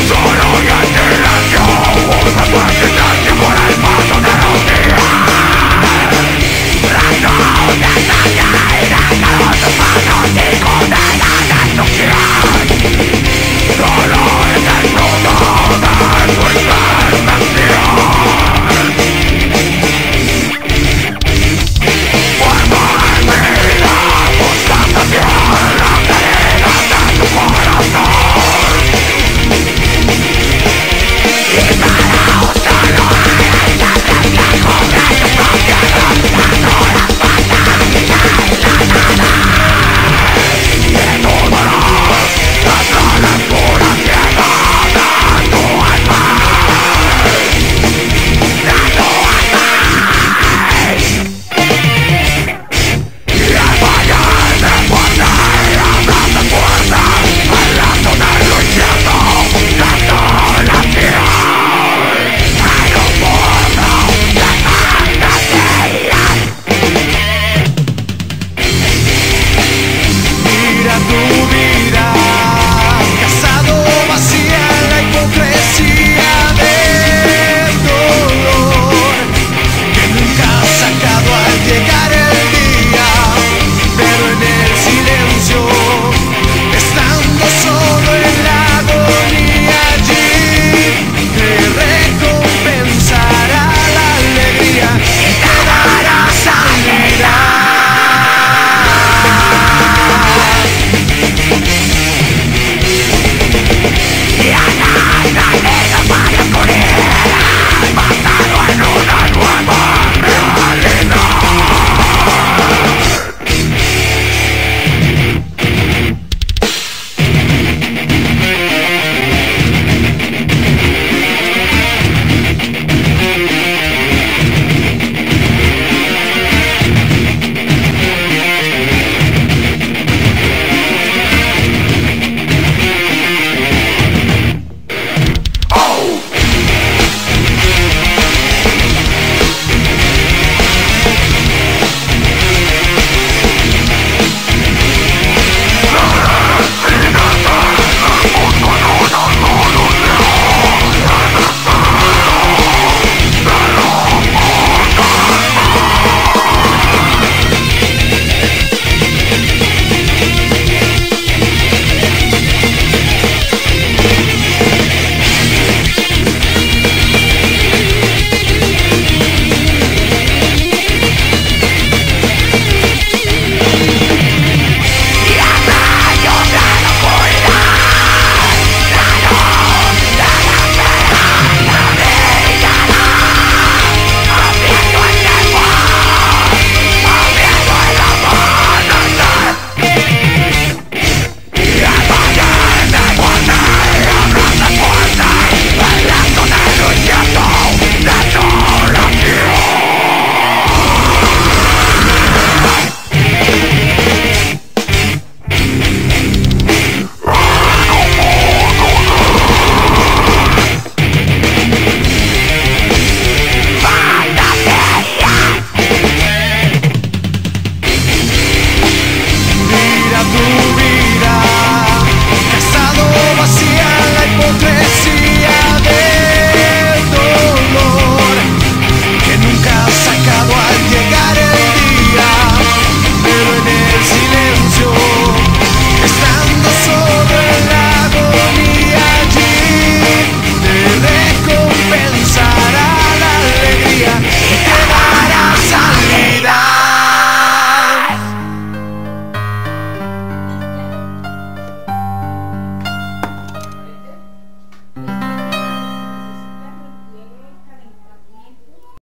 Sorry.